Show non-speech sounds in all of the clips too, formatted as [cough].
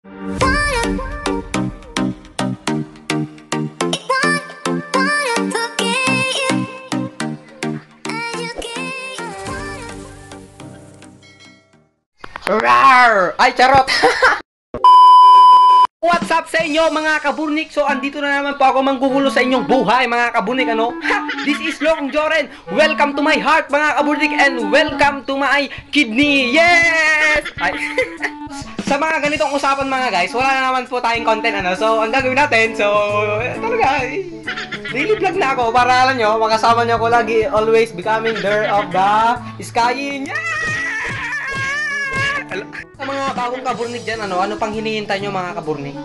Rar! Ay, charot! [laughs] What's up sa inyo mga kaburnik? So, andito na naman po ako manggugulo sa inyong buhay mga kaburnik, ano? [laughs] This is Lokong Joren! Welcome to my heart mga kaburnik and welcome to my kidney! Yes! Ay. [laughs] sa mga ganitong usapan mga guys, wala na naman po tayong content, ano? So, ang gagawin natin, so, talaga, daily vlog na ako para alam nyo, makasama nyo ako lagi, always becoming there of the sky. Yeah! Sa mga bagong kaburnig dyan, ano, ano pang hinihintay nyo mga kaburnig?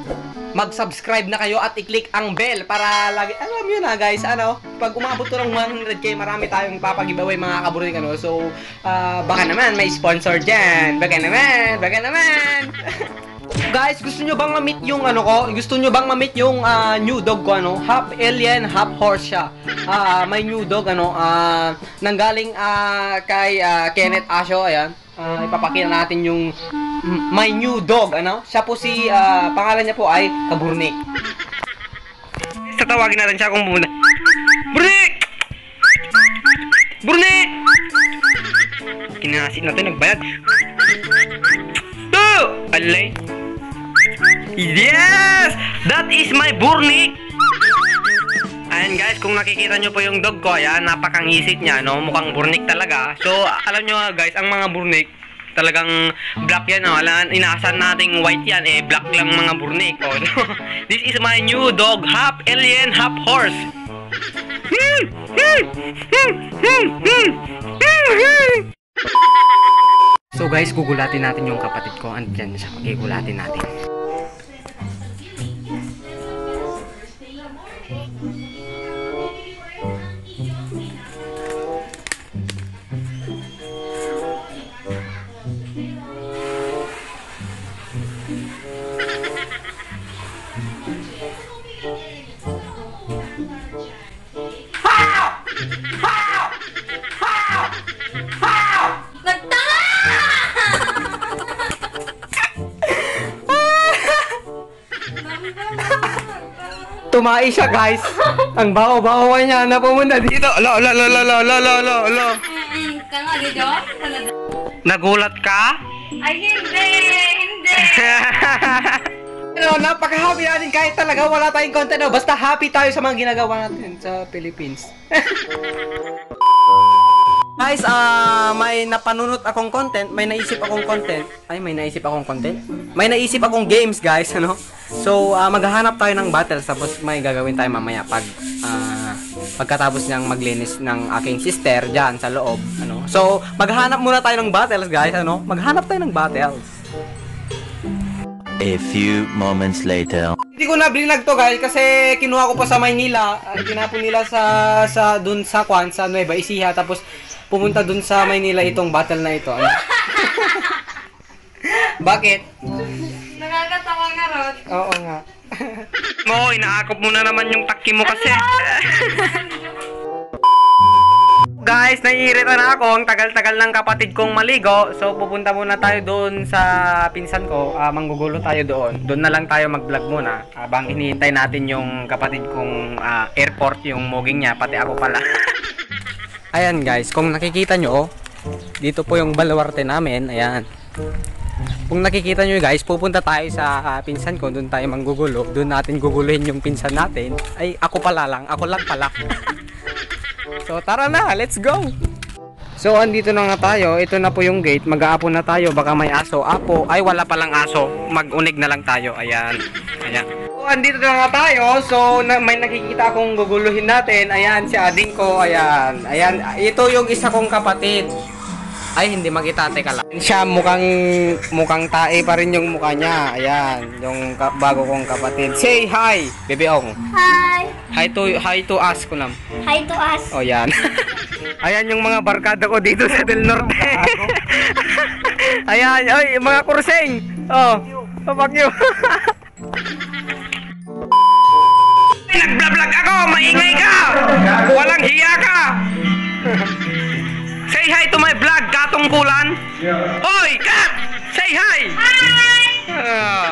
Mag-subscribe na kayo at i-click ang bell para lagi, alam nyo na guys, ano, pag umabot to ng 100k, marami tayong papag-giveaway mga kaburnig, ano, so, ah, baka naman may sponsor dyan, baka naman, baka naman. [laughs] Guys, gusto nyo bang ma-meet yung ano ko? Gusto nyo bang ma-meet yung ah, new dog ko ano? Half alien, half horse siya. Ah, may new dog ano, ah nanggaling ah, kay ah, Kenneth Asho, ayan. Ah, ipapakita natin yung my new dog ano. Siya po si ah, pangalan niya po ay Kaburnik. Tatawagin natin siya kung muna. Burnik! Burnik! Kinasi natin nagbayad. Oh! Alay. Yes! That is my burnik! Ayan guys, kung nakikita nyo po yung dog ko, ayan, napakangisik niya, no? Mukhang burnik talaga. So, alam nyo guys, ang mga burnik, talagang black yan, no? Alam, inaasahan nating white yan, eh, black lang mga burnik. Oh, [laughs] this is my new dog, half alien, half horse. So guys, gugulatin natin yung kapatid ko. Andyan siya. Gugulatin natin. Tumai siya guys. [laughs] Ang baho-baho niya na pumunta dito. Ala, ala, ala. Mm, ka nga, di John? Talaga. Nagulat ka? Ay, hindi! Hindi! [laughs] Ano, napaka-happy natin kahit talaga wala tayong content. No? Basta happy tayo sa mga ginagawa natin sa Philippines. [laughs] Guys, ah may napanunot akong content, may naisip akong content. Ay, may naisip akong content? May naisip akong games, guys, ano? So, ah, maghahanap tayo ng battles tapos may gagawin tayo mamaya pag ah, pagkatapos niyang maglinis ng aking sister diyan sa loob, ano? So, maghahanap muna tayo ng battles, guys, ano? Maghanap tayo ng battles. A few moments later. Hindi ko na blinag to guys kasi kinuha ko pa sa Maynila. Ay, tinapon nila sa sa dun sa Kwan sa Nueva Ecija tapos pumunta dun sa Maynila itong battle na ito. Ano? Bakit? Nakakatawa nga, Rod. Oo nga. [laughs] Mo, inaakop mo na naman yung takki mo kasi. [laughs] Guys, naiirita na ako. Ang tagal-tagal ng kapatid kong maligo. So, pupunta muna tayo doon sa pinsan ko. Ah, manggugulo tayo doon. Doon na lang tayo mag-vlog muna. Habang hinihintay natin yung kapatid kong ah, airport, yung moging niya. Pati ako pala. [laughs] Ayan guys, kung nakikita nyo, oh, dito po yung baluarte namin. Ayan. Kung nakikita nyo guys, pupunta tayo sa ah, pinsan ko. Doon tayo manggugulo. Doon natin guguluhin yung pinsan natin. Ay, ako pala lang. Ako lang pala. [laughs] So tara na, let's go! So andito na nga tayo, ito na po yung gate, mag-aapo na tayo, baka may aso. Apo, ay wala palang aso, mag-unig na lang tayo, ayan. Ayan. Andito na nga tayo, so na, may nakikita akong guguluhin natin, ayan si ading ko, ayan. Ayan, ito yung isa kong kapatid. Ay, hindi makita, teka lang. Siya mukhang, mukhang tae pa rin yung mukha niya. Ayan, yung ka- bago kong kapatid. Say hi, Bebe Ong. Hi! Hi to, hi to us, kunam. Hi to us! O yan. [laughs] Ayan yung mga barkada ko dito sa Del Norte. [laughs] Ayan, oy, mga kurseng. Oh, oh fuck you. [laughs] Nagblablag ako, maingay ka. Walang hiya ka. Say hi to my vlog, katungkulan. Hoy, kat! Say hi! Hi! Ah,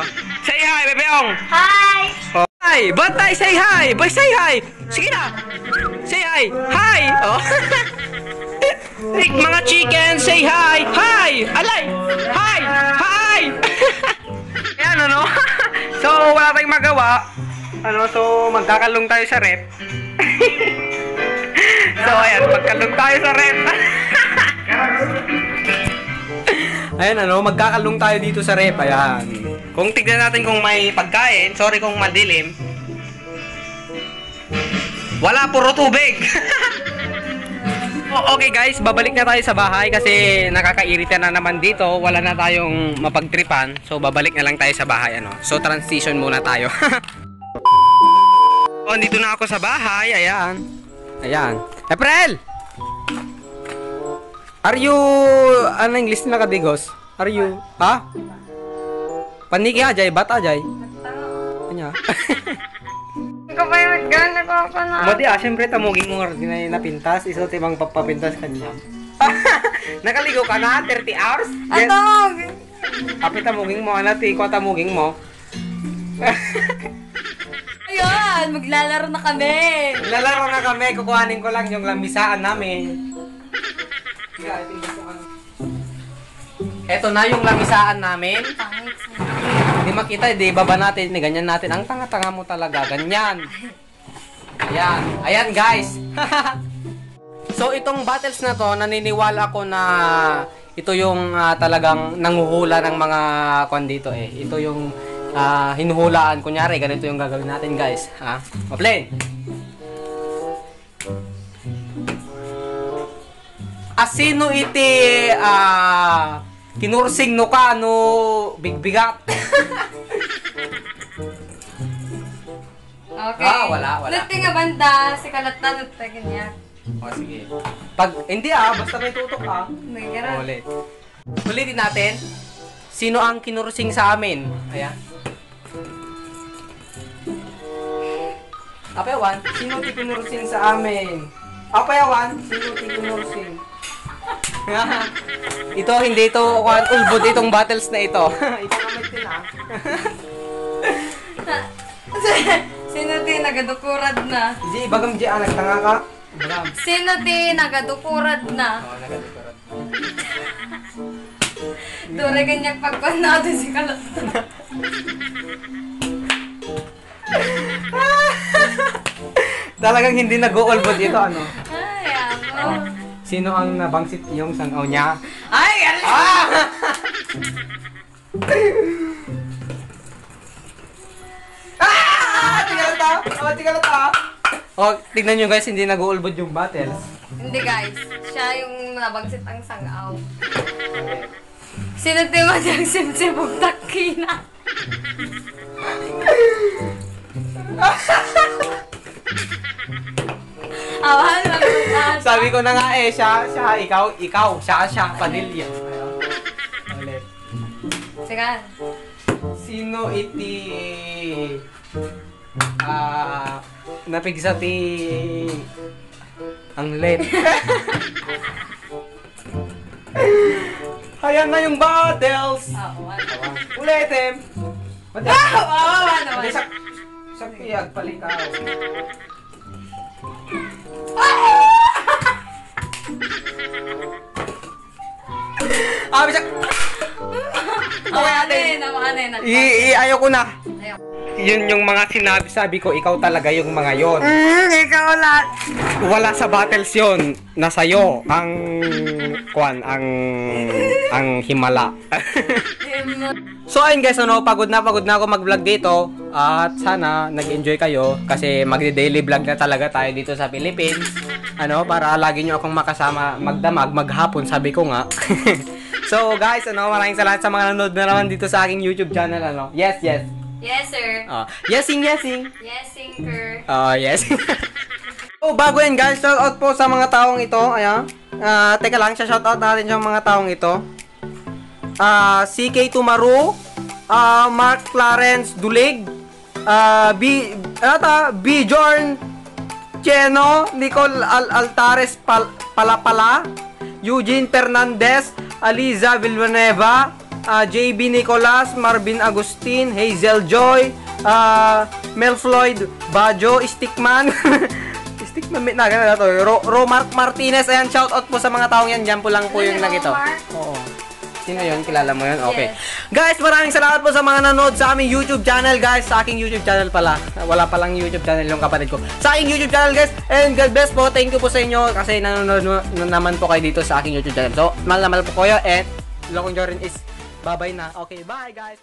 Kong! Hi! Oh. Hi! Batay, say hi! Boy, say hi! Sige na! Say hi! Hi! Oh. [laughs] Rick, mga chicken, say hi! Hi! Alay! Hi! Hi! [laughs] Ayan, ano? [laughs] so, wala tayong magawa. Ano, so, magkakalong tayo sa rep. [laughs] so, ayan, magkalong tayo sa rep. [laughs] ayan, ano, magkakalong tayo dito sa rep. Ayan. Kung tignan natin kung may pagkain, sorry kung madilim. Wala, puro tubig. [laughs] Okay guys, babalik na tayo sa bahay kasi nakakairita na naman dito. Wala na tayong mapagtripan. So babalik na lang tayo sa bahay ano. So transition muna tayo. Oh, dito na ako sa bahay. Ayan. Ayan. April! Are you ano English na kadigos? Are you ha? Paniki ajay, bat ajay. Kanya. Kapay magana ko ako na. Mati ah, syempre tamugin mo nga na napintas. Iso timang papapintas kanya. [laughs] Nakaligo ka na? 30 hours? Yes. Atog! Kapit tamugin mo, ano, ti ko tamugin mo. [laughs] Ayun, maglalaro na kami. Lalaro na kami, kukuhanin ko lang yung lambisaan namin. Eto na yung lamisaan namin. Hindi makita, di baba natin, ni ganyan natin. Ang tanga-tanga mo talaga, ganyan. Ayan, ayan guys. [laughs] so itong battles na to, naniniwala ko na ito yung ah, talagang nanguhula ng mga kwan dito eh. Ito yung ah, hinuhulaan. Kunyari, ganito yung gagawin natin guys. Ha? Maplane. Asino iti ah kinursing no ka no bigbigat. [laughs] Okay. Ah, wala, wala. Luti nga banda, si kalat na luti kanya. O sige. Pag hindi ah, basta may tutok ah. Nagara. Ulit. Ulitin natin. Sino ang kinursing sa amin? Ayan. Apayawan, sino ti kinursing sa amin? Apayawan, sino ti kinursing? [laughs] ito, hindi ito, kwan, ulbod itong battles na ito. [laughs] ito naman din ah. [laughs] Sino ti nagadukurad na? Di, bagam di ah, nagtanga ka. Bagam. Sino ti nagadukurad na? Oo, nagadukurad. Dore ganyak pagkon natin si kalat na. Talagang hindi nag-ulbod ito, ano? Ay, amo. Sino ang nabangsit yung sangaw niya? Ay, alis! Ah! ah! Tingnan ta! Oh, tingnan ta! Oh, tignan nyo guys, hindi nag-uulbod yung battles. Hindi guys, siya yung nabagsit ang sangaw. Sino ti mo siyang simsibog takina? [laughs] Awan, malutas. Sabi ko na nga eh, siya, siya, ikaw, ikaw, siya, siya, Padilla. Ayun. Ulit. Sige. Sino iti ah napigsa ti ang late. [laughs] Ayan na yung battles. Ah, awan. Ulitin. Ah, awan, awan. Sak sak piyag palikaw. Ah, bisak. Awanin, awanin. I, i ayaw ko na. Yun yung mga sinabi sabi ko, ikaw talaga yung mga yon. Mm, ikaw lahat. Wala sa battles yon. Nasa iyo ang kwan, ang ang himala. [laughs] so ayun guys, ano, pagod na pagod na ako mag-vlog dito. At sana nag-enjoy kayo kasi magde-daily vlog na talaga tayo dito sa Philippines. Ano, para lagi nyo akong makasama magdamag, maghapon, sabi ko nga. [laughs] so guys, ano, maraming salamat sa mga nanonood na naman dito sa aking YouTube channel, ano. Yes, yes. Yes, sir. Ah, yesing, yesing. Yes, sinker. Ah, yes. [laughs] oh, bago yan guys, shout out po sa mga taong ito. Ayan. Ah, teka lang, shout out natin yung mga taong ito. Ah, CK Tumaru, ah, Mark Clarence Dulig, ah, B, ano ta? B. Jorn Cheno, Nicole Al Altares Pal Palapala, Eugene Fernandez, Aliza Villanueva, ah, JB Nicolas, Marvin Agustin, Hazel Joy, ah, Mel Floyd, Bajo, Stickman, [laughs] Stickman, na, ganun na to. Ro, Ro Mark Martinez, ayan, shout out po sa mga taong yan. Diyan po lang po yung Ano, nagito. Mark? Oo. Sino yun? Kilala mo yun? Okay. Yes. Guys, maraming salamat po sa mga nanood sa aming YouTube channel, guys. Sa aking YouTube channel pala. Wala palang YouTube channel yung kapatid ko. Sa aking YouTube channel, guys. And God bless po. Thank you po sa inyo kasi nanonood naman po kayo dito sa aking YouTube channel. So, mahal na mahal po kayo. And, Lokong Jorin is bye-bye na. Okay, bye guys.